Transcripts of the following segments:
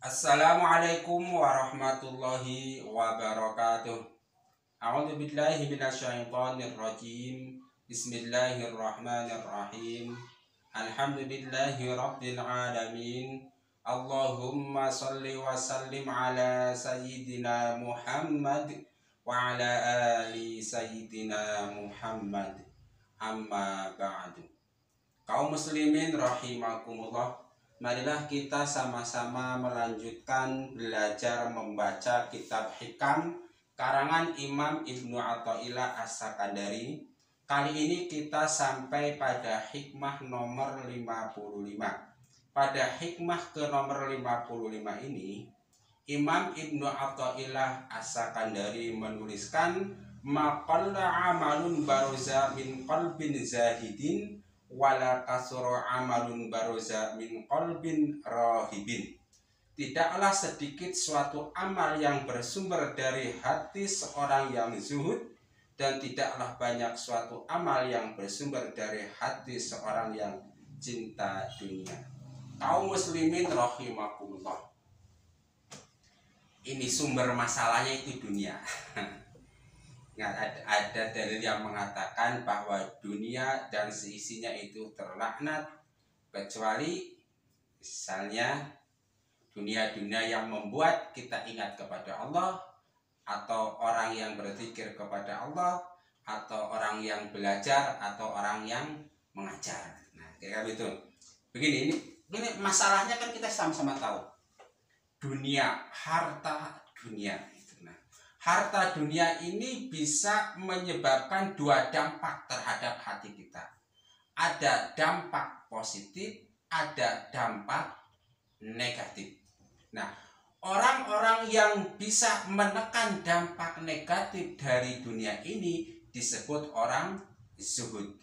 Assalamualaikum warahmatullahi wabarakatuh. A'udzu billahi minasyaitonir rajim. Bismillahirrahmanirrahim. Alhamdulillahi rabbil alamin. Allahumma salli wa sallim ala sayyidina Muhammad wa ala ali sayyidina Muhammad. Amma ba'du. Kaum muslimin rahimakumullah. Marilah kita sama-sama melanjutkan belajar membaca kitab hikam karangan Imam Ibnu Athaillah As-Sakandari. Kali ini kita sampai pada hikmah nomor 55. Pada hikmah ke nomor 55 ini, Imam Ibnu Athaillah As-Sakandari menuliskan maqalla amalun baruza min qalbin zahidin wala kasura amalun baroza min qalbin rahibin tidaklah sedikit suatu amal yang bersumber dari hati seorang yang zuhud dan tidaklah banyak suatu amal yang bersumber dari hati seorang yang cinta dunia. Kaum muslimin rahimakumullah. Ini sumber masalahnya itu dunia ada, ada dalil yang mengatakan bahwa dunia dan seisinya itu terlaknat kecuali misalnya dunia-dunia yang membuat kita ingat kepada Allah atau orang yang berzikir kepada Allah atau orang yang belajar atau orang yang mengajar. Nah, kira itu. Begini ini, ini masalahnya kan kita sama-sama tahu. Dunia, harta dunia harta dunia ini bisa menyebabkan dua dampak terhadap hati kita. Ada dampak positif, ada dampak negatif. Nah, orang-orang yang bisa menekan dampak negatif dari dunia ini disebut orang zuhud.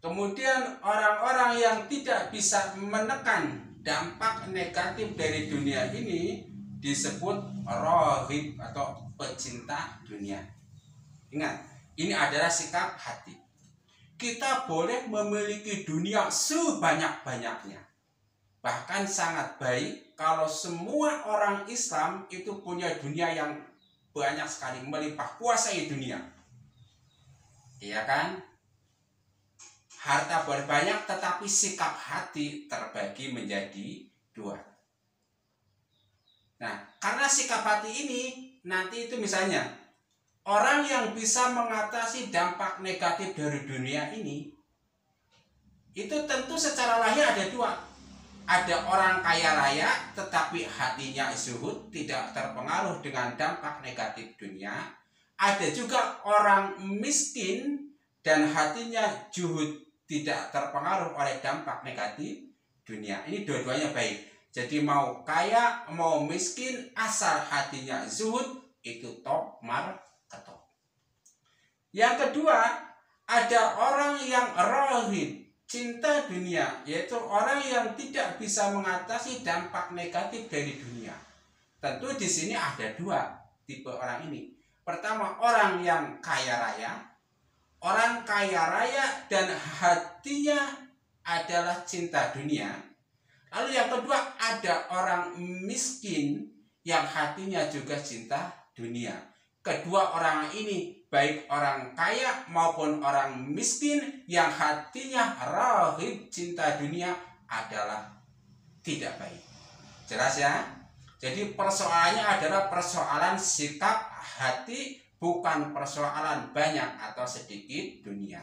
Kemudian orang-orang yang tidak bisa menekan dampak negatif dari dunia ini disebut rohib atau pecinta dunia. Ingat, ini adalah sikap hati. Kita boleh memiliki dunia sebanyak-banyaknya. Bahkan sangat baik kalau semua orang Islam itu punya dunia yang banyak sekali melimpah kuasai dunia. Iya kan? Harta boleh banyak tetapi sikap hati terbagi menjadi dua Nah, karena sikap hati ini nanti itu misalnya orang yang bisa mengatasi dampak negatif dari dunia ini itu tentu secara lahir ada dua. Ada orang kaya raya tetapi hatinya zuhud tidak terpengaruh dengan dampak negatif dunia. Ada juga orang miskin dan hatinya juhud tidak terpengaruh oleh dampak negatif dunia. Ini dua-duanya baik. Jadi mau kaya, mau miskin, asal hatinya zuhud, itu top marketing. Yang kedua, ada orang yang rohid, cinta dunia, yaitu orang yang tidak bisa mengatasi dampak negatif dari dunia. Tentu di sini ada dua tipe orang ini. Pertama, orang yang kaya raya. Orang kaya raya dan hatinya adalah cinta dunia Lalu yang kedua ada orang miskin yang hatinya juga cinta dunia. Kedua orang ini baik orang kaya maupun orang miskin yang hatinya rahib cinta dunia adalah tidak baik. Jelas ya? Jadi persoalannya adalah persoalan sikap hati bukan persoalan banyak atau sedikit dunia.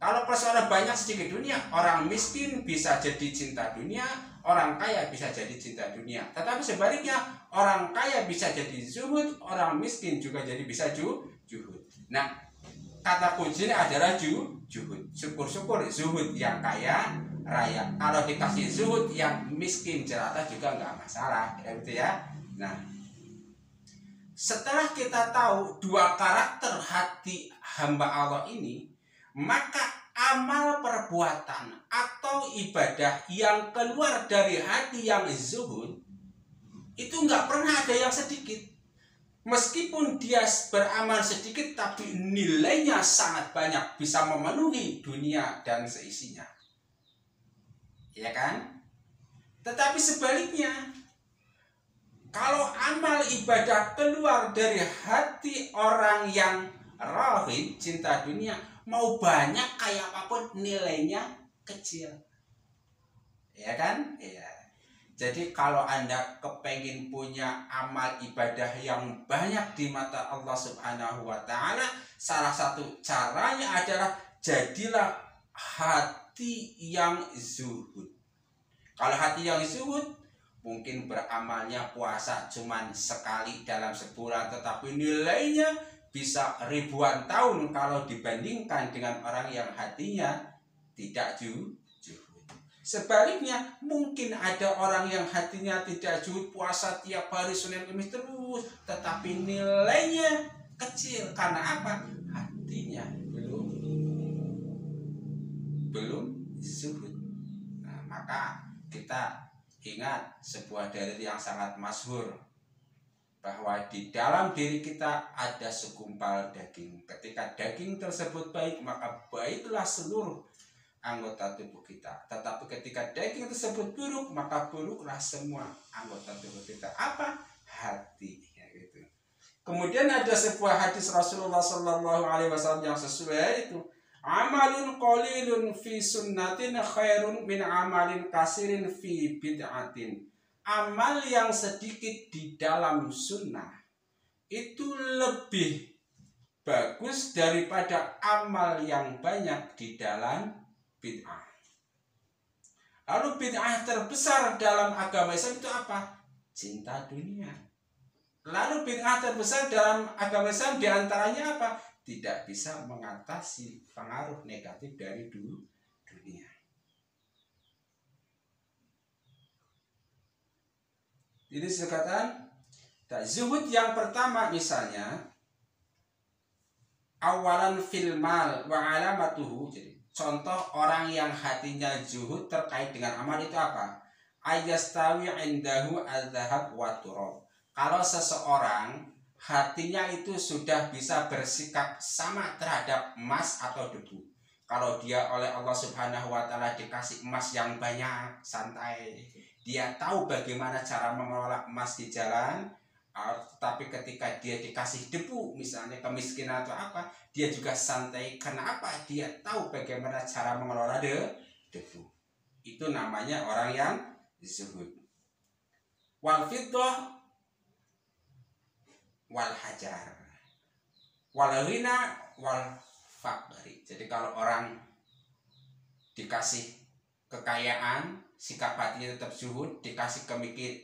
Kalau persoalan banyak sedikit dunia, orang miskin bisa jadi cinta dunia, orang kaya bisa jadi cinta dunia. Tetapi sebaliknya, orang kaya bisa jadi zuhud, orang miskin juga jadi bisa ju juhud. Nah, kata kuncinya adalah ju juhud. Syukur-syukur zuhud yang kaya raya. Kalau dikasih zuhud yang miskin jelata juga nggak masalah, ya gitu ya. Nah, setelah kita tahu dua karakter hati hamba Allah ini, maka amal perbuatan atau ibadah yang keluar dari hati yang zuhud itu nggak pernah ada yang sedikit. Meskipun dia beramal sedikit tapi nilainya sangat banyak bisa memenuhi dunia dan seisinya. Ya kan? Tetapi sebaliknya, kalau amal ibadah keluar dari hati orang yang rahib, cinta dunia, mau banyak kayak apa pun nilainya kecil. Ya kan? Ya. Jadi kalau Anda kepengen punya amal ibadah yang banyak di mata Allah Subhanahu wa taala, salah satu caranya adalah jadilah hati yang zuhud. Kalau hati yang zuhud mungkin beramalnya puasa cuman sekali dalam sebulan tetapi nilainya bisa ribuan tahun kalau dibandingkan dengan orang yang hatinya tidak zuhud Sebaliknya, mungkin ada orang yang hatinya tidak juhud puasa tiap hari Senin Kamis terus, tetapi nilainya kecil. Karena apa? Hatinya belum belum zuhud. Nah, maka kita ingat sebuah dalil yang sangat masyhur bahwa di dalam diri kita ada segumpal daging. Ketika daging tersebut baik, maka baiklah seluruh anggota tubuh kita. Tetapi ketika daging tersebut buruk, maka buruklah semua anggota tubuh kita. Apa? Hati. Ya, gitu. Kemudian ada sebuah hadis Rasulullah Sallallahu Alaihi Wasallam yang sesuai itu. Amalun qalilun fi sunnatin khairun min amalin kasirin fi bid'atin. Amal yang sedikit di dalam sunnah itu lebih bagus daripada amal yang banyak di dalam bid'ah. Lalu bid'ah terbesar dalam agama Islam itu apa? Cinta dunia. Lalu bid'ah terbesar dalam agama Islam di antaranya apa? Tidak bisa mengatasi pengaruh negatif dari dunia. Ini sekatan zuhud yang pertama misalnya awalan filmal wa alamatuhu jadi Contoh orang yang hatinya zuhud terkait dengan amal itu apa? Ayastawi indahu al-zahab wa. Kalau seseorang hatinya itu sudah bisa bersikap sama terhadap emas atau debu. Kalau dia oleh Allah Subhanahu wa taala dikasih emas yang banyak, santai. Dia tahu bagaimana cara mengelola emas di jalan, tapi ketika dia dikasih debu misalnya kemiskinan atau apa dia juga santai. Karena apa? Dia tahu bagaimana cara mengelola de debu. Itu namanya orang yang zuhud. Wal fiddah wal hajar. Wal wal fakri jadi kalau orang dikasih kekayaan sikap hatinya tetap zuhud dikasih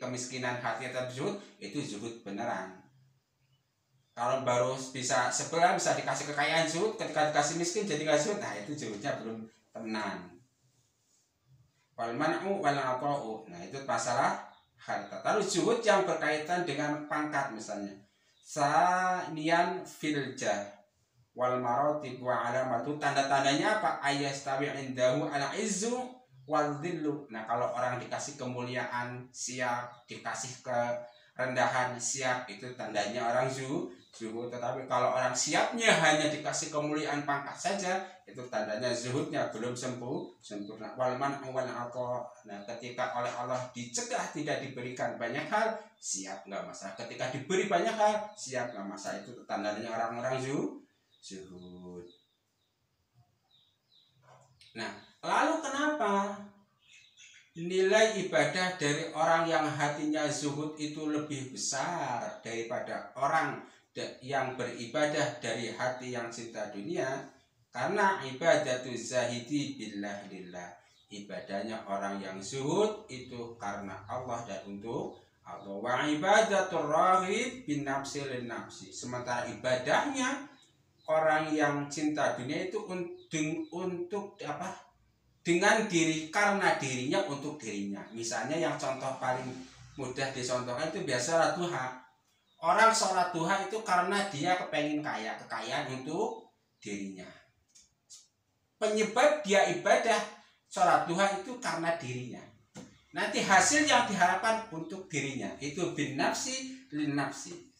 kemiskinan hatinya tetap zuhud itu zuhud beneran. Kalau baru bisa sebelah bisa dikasih kekayaan zuhud ketika dikasih miskin jadi nggak zuhud nah itu zuhudnya belum tenan. Wal man'u wal nah itu masalah harta. Lalu zuhud yang berkaitan dengan pangkat misalnya. Sanian filja wal marotib wa alamatu. Tanda-tandanya apa? Ayastawi indahu al izzu wadhillu nah kalau orang dikasih kemuliaan siap. Dikasih kerendahan siap. Itu tandanya orang zuhud zuhud. Tetapi kalau orang siapnya hanya dikasih kemuliaan pangkat saja itu tandanya zuhudnya belum sembuh sempurna. Walman awal atau nah ketika oleh Allah dicegah tidak diberikan banyak hal siap. Nggak masalah. Ketika diberi banyak hal siap. Nggak masalah. Itu tandanya orang-orang zuhud zuhud nah Lalu kenapa nilai ibadah dari orang yang hatinya zuhud itu lebih besar daripada orang yang beribadah dari hati yang cinta dunia? Karena ibadah itu zahidi billah lillah. Ibadahnya orang yang zuhud itu karena Allah dan untuk Allah. Wa ibadatul rahib bin nafsi nafsi. Sementara ibadahnya orang yang cinta dunia itu untuk, untuk apa? dengan diri karena dirinya untuk dirinya. Misalnya yang contoh paling mudah dicontohkan itu biasa duha. Orang sholat duha itu karena dia kepengen kaya kekayaan untuk dirinya. Penyebab dia ibadah sholat duha itu karena dirinya. Nanti hasil yang diharapkan untuk dirinya. Itu bin nafsi lin nafsi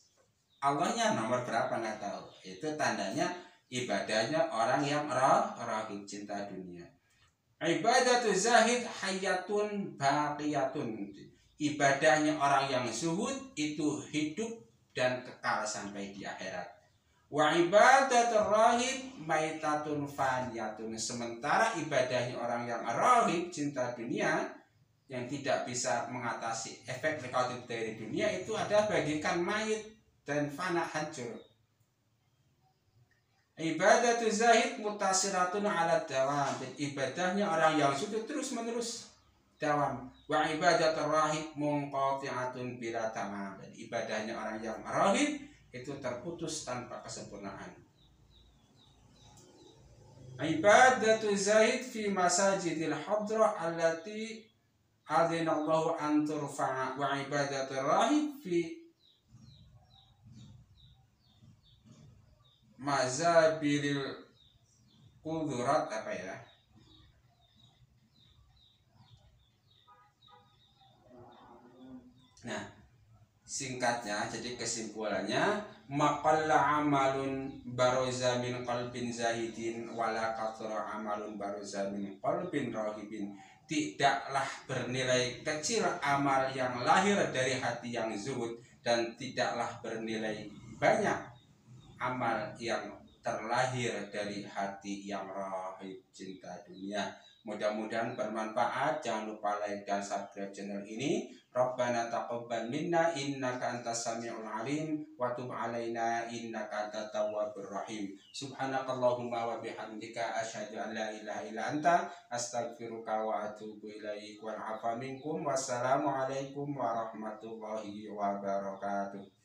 Allahnya nomor berapa nggak tahu itu tandanya ibadahnya orang yang roh roh cinta dunia Ibadatu zahid hayatun baqiyatun. Ibadahnya orang yang zuhud itu hidup dan kekal sampai di akhirat. Wa ibadatul rahib maitatun faniyatun. Sementara ibadahnya orang yang rahib cinta dunia yang tidak bisa mengatasi efek negatif dari dunia itu ada bagikan mayit dan fana hancur. Ibadatu zahid mutasiratun ala dawam. Dan ibadahnya orang yang sudah terus menerus dawam. Wa ibadat rahib munqati'atun bila tamam. Dan ibadahnya orang yang rahib itu terputus tanpa kesempurnaan. Ibadatu zahid fi masajidil hadra allati adinallahu an turfa'a wa ibadatu rahib fi mazabilil kudurat apa ya? Nah singkatnya jadi kesimpulannya maqalla amalun baroza min qalbin zahidin wala kathura amalun baroza min qalbin rahibin. Tidaklah bernilai kecil amal yang lahir dari hati yang zuhud dan tidaklah bernilai banyak amal yang terlahir dari hati yang rahib cinta dunia. Mudah-mudahan bermanfaat. Jangan lupa like dan subscribe channel ini. Rabbana taqabbal minna innaka antas samiul alim wa tub alaina innaka antat tawwabur rahim. Subhanakallahumma wa bihamdika asyhadu an la ilaha illa anta astaghfiruka wa atubu ilaik wa afa minkum. Wassalamualaikum warahmatullahi wabarakatuh.